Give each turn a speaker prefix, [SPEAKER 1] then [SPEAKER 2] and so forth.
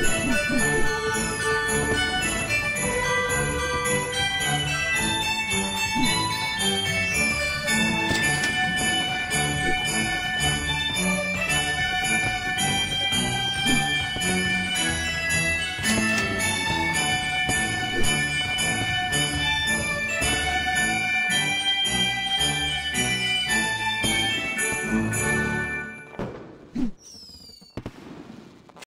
[SPEAKER 1] Ha ha ha!